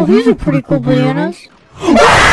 Oh, these are pretty cool bananas.